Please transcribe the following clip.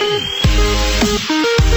We'll be.